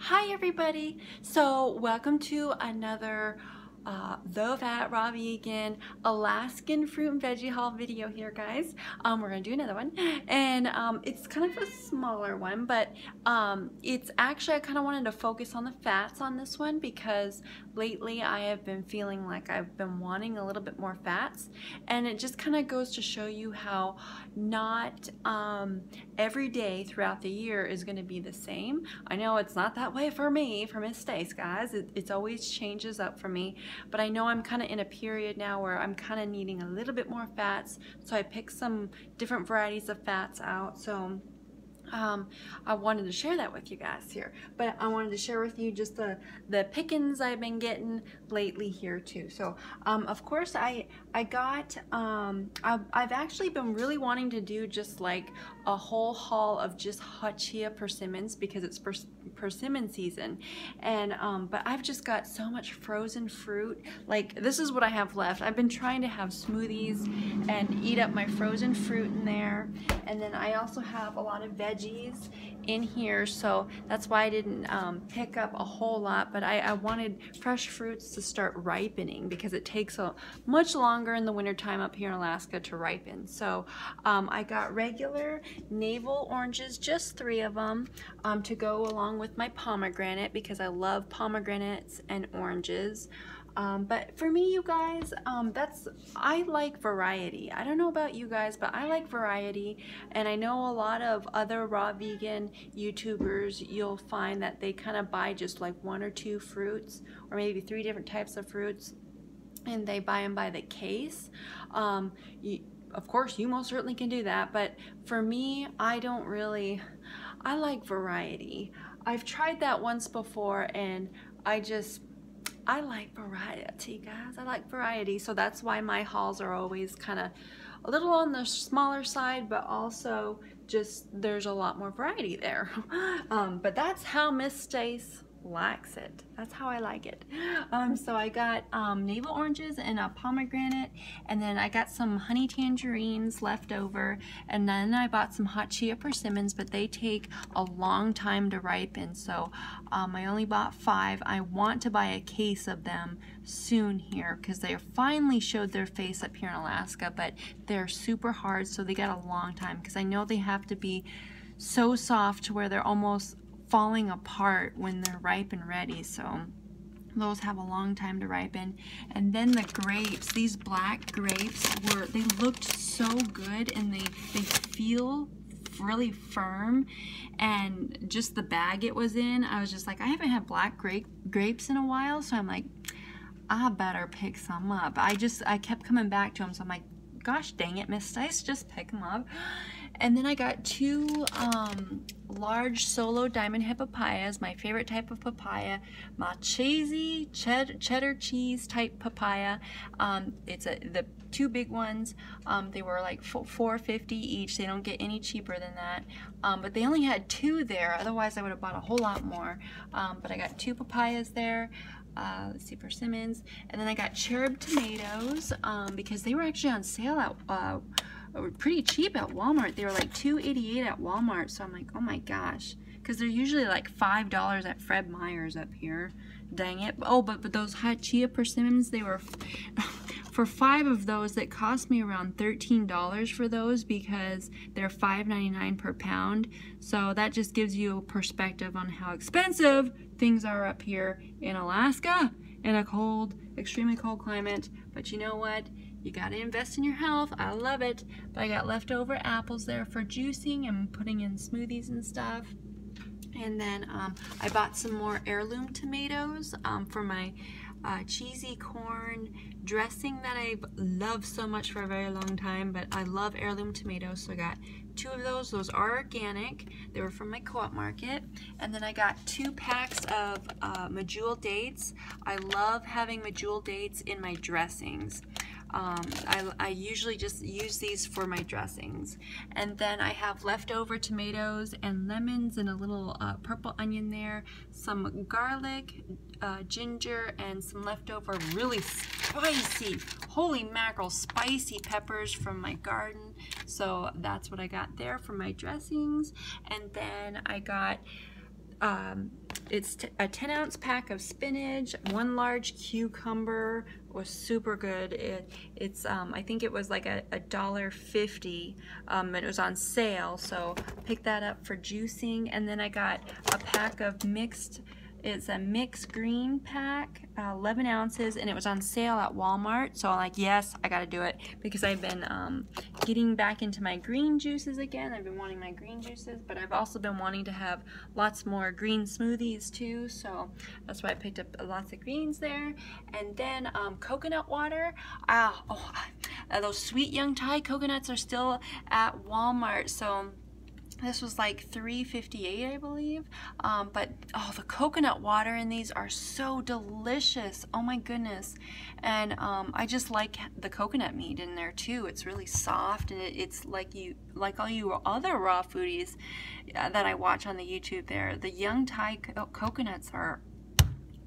Hi everybody! So welcome to another uh, The Fat Raw Vegan Alaskan fruit and veggie haul video here guys. Um, we're gonna do another one and um, it's kind of a smaller one but um, it's actually I kind of wanted to focus on the fats on this one because lately I have been feeling like I've been wanting a little bit more fats and it just kind of goes to show you how not um, every day throughout the year is going to be the same. I know it's not that way for me, for Miss Stace, guys. It, it's always changes up for me, but I know I'm kind of in a period now where I'm kind of needing a little bit more fats, so I picked some different varieties of fats out. So um, I wanted to share that with you guys here. But I wanted to share with you just the, the pickings I've been getting lately here too. So, um, of course, I, I got, um, I've, I've, actually been really wanting to do just like a whole haul of just Hachiya persimmons because it's pers persimmon season. And, um, but I've just got so much frozen fruit. Like, this is what I have left. I've been trying to have smoothies and eat up my frozen fruit in there. And then I also have a lot of veggies in here, so that's why I didn't um, pick up a whole lot, but I, I, wanted fresh fruits to start ripening because it takes a much longer in the wintertime up here in Alaska to ripen. So um, I got regular navel oranges, just three of them, um, to go along with my pomegranate because I love pomegranates and oranges. Um, but for me, you guys, um, that's, I like variety. I don't know about you guys, but I like variety. And I know a lot of other raw vegan YouTubers, you'll find that they kind of buy just like one or two fruits or maybe three different types of fruits and they buy them by the case. Um, you, of course, you most certainly can do that. But for me, I don't really, I like variety. I've tried that once before and I just I like variety, guys. I like variety. So that's why my hauls are always kind of a little on the smaller side, but also just there's a lot more variety there. um, but that's how Miss Stace likes it. That's how I like it. Um, so I got um, navel oranges and a pomegranate, and then I got some honey tangerines left over, and then I bought some Hachiya persimmons, but they take a long time to ripen, so um, I only bought five. I want to buy a case of them soon here because they finally showed their face up here in Alaska, but they're super hard, so they got a long time because I know they have to be so soft to where they're almost falling apart when they're ripe and ready. So those have a long time to ripen. And then the grapes, these black grapes were, they looked so good and they, they feel really firm and just the bag it was in, I was just like, I haven't had black grape grapes in a while. So I'm like, I better pick some up. I just, I kept coming back to them. So I'm like, gosh dang it, Miss Stace, just pick them up. And then I got two um, large solo diamond head papayas, my favorite type of papaya, Marchese cheddar, cheddar cheese type papaya. Um, it's a, the two big ones. Um, they were like 4.50 each. They don't get any cheaper than that. Um, but they only had two there. Otherwise, I would have bought a whole lot more. Um, but I got two papayas there. Uh, let's see, persimmons. And then I got cherub tomatoes um, because they were actually on sale at uh, pretty cheap at Walmart. They were like $2.88 at Walmart. So I'm like, oh my gosh. Because they're usually like $5 at Fred Meyer's up here. Dang it. Oh, but, but those Hachiya persimmons, they were... for five of those, that cost me around $13 for those because they're $5.99 per pound. So that just gives you a perspective on how expensive things are up here in Alaska in a cold, extremely cold climate. But you know what? You got to invest in your health. I love it. But I got leftover apples there for juicing and putting in smoothies and stuff. And then um, I bought some more heirloom tomatoes um, for my uh, cheesy corn dressing that I've loved so much for a very long time. But I love heirloom tomatoes, so I got two of those. Those are organic. They were from my co-op market. And then I got two packs of uh, medjool dates. I love having medjool dates in my dressings. Um, I, I, usually just use these for my dressings. And then I have leftover tomatoes and lemons and a little uh, purple onion there, some garlic, uh, ginger, and some leftover really spicy, holy mackerel, spicy peppers from my garden. So that's what I got there for my dressings. And then I got um, it's a 10 ounce pack of spinach, one large cucumber was super good. It, it's, um, I think it was like a, a dollar fifty. Um, it was on sale, so pick that up for juicing. And then I got a pack of mixed it's a mixed green pack, uh, 11 ounces, and it was on sale at Walmart. So I'm like, yes, I gotta do it because I've been um, getting back into my green juices again. I've been wanting my green juices, but I've also been wanting to have lots more green smoothies too. So that's why I picked up lots of greens there. And then um, coconut water. Ah, oh, uh, those sweet young Thai coconuts are still at Walmart. So this was like 3.58, I believe. Um, but oh, the coconut water in these are so delicious. Oh my goodness. And um, I just like the coconut meat in there too. It's really soft and it, it's like you like all you other raw foodies uh, that I watch on the YouTube there. The young Thai co coconuts are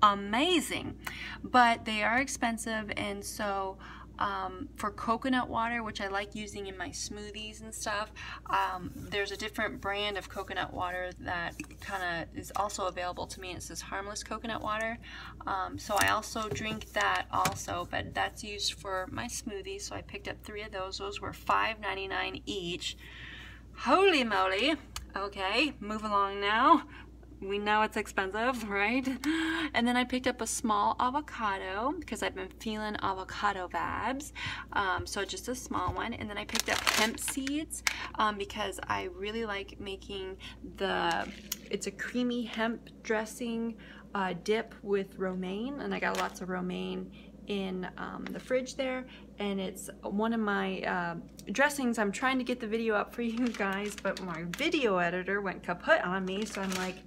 amazing, but they are expensive and so um, for coconut water, which I like using in my smoothies and stuff, um, there's a different brand of coconut water that kind of is also available to me. It says harmless coconut water. Um, so I also drink that also, but that's used for my smoothies. So I picked up three of those. Those were $5.99 each. Holy moly. Okay, move along now we know it's expensive, right? And then I picked up a small avocado because I've been feeling avocado vibes. Um, so just a small one. And then I picked up hemp seeds um, because I really like making the, it's a creamy hemp dressing uh, dip with romaine. And I got lots of romaine in um, the fridge there and it's one of my uh, dressings I'm trying to get the video up for you guys but my video editor went kaput on me so I'm like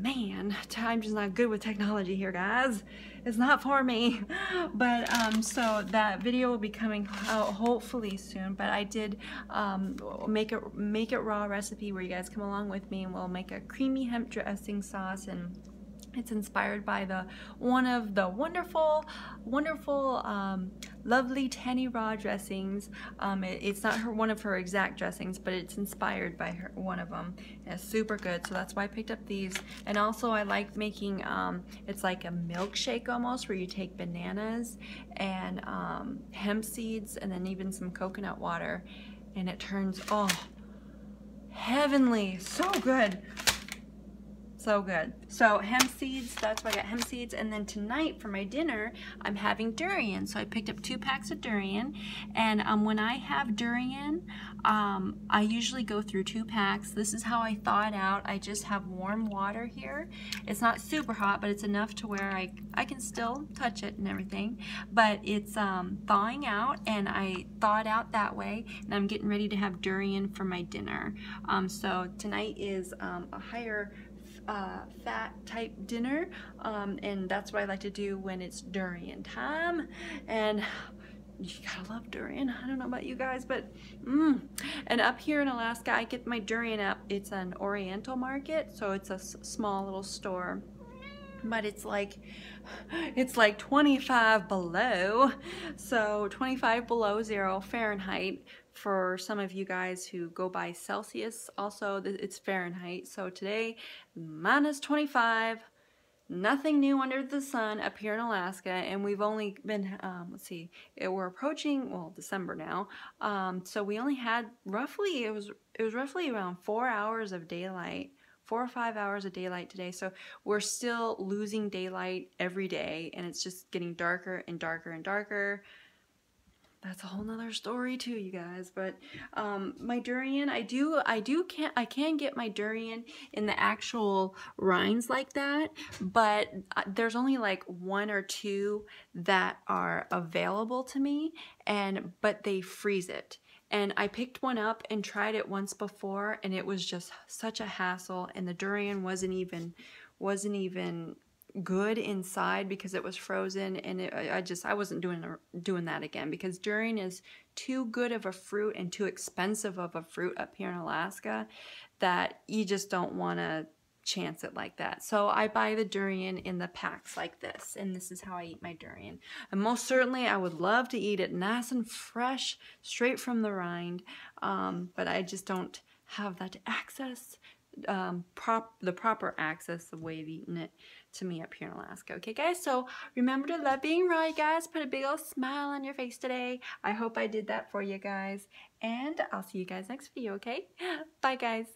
man, I'm just not good with technology here, guys. It's not for me. But, um, so that video will be coming out hopefully soon. But I did um, make, it, make it raw recipe where you guys come along with me and we'll make a creamy hemp dressing sauce and it's inspired by the one of the wonderful, wonderful, um, lovely Tanny Raw dressings. Um, it, it's not her one of her exact dressings, but it's inspired by her one of them. It's super good, so that's why I picked up these. And also, I like making um, it's like a milkshake almost, where you take bananas and um, hemp seeds, and then even some coconut water, and it turns oh heavenly, so good. So good. So hemp seeds, that's why I got hemp seeds. And then tonight for my dinner, I'm having durian. So I picked up two packs of durian. And um, when I have durian, um, I usually go through two packs. This is how I thaw it out. I just have warm water here. It's not super hot, but it's enough to where I, I can still touch it and everything. But it's um, thawing out and I thaw it out that way. And I'm getting ready to have durian for my dinner. Um, so tonight is um, a higher uh, fat type dinner um, and that's what I like to do when it's durian time and you gotta love durian. I don't know about you guys, but mmm. And up here in Alaska, I get my durian up. It's an Oriental market, so it's a small little store. But it's like, it's like 25 below. So 25 below zero Fahrenheit for some of you guys who go by Celsius, also it's Fahrenheit. So today, minus 25, nothing new under the sun up here in Alaska, and we've only been, um, let's see, we're approaching, well, December now, um, so we only had roughly, it was, it was roughly around four hours of daylight, four or five hours of daylight today, so we're still losing daylight every day, and it's just getting darker and darker and darker, that's a whole nother story too you guys but um, my durian I do I do can't, I can get my durian in the actual rinds like that but uh, there's only like one or two that are available to me and but they freeze it. And I picked one up and tried it once before and it was just such a hassle and the durian wasn't even wasn't even good inside because it was frozen and it, I just I wasn't doing doing that again because durian is too good of a fruit and too expensive of a fruit up here in Alaska that you just don't want to chance it like that. So I buy the durian in the packs like this and this is how I eat my durian. And most certainly I would love to eat it nice and fresh straight from the rind um, but I just don't have that access um, prop the proper access the way of eating it to me up here in Alaska. Okay, guys. So remember to love being raw, you guys. Put a big old smile on your face today. I hope I did that for you guys, and I'll see you guys next video. Okay, bye, guys.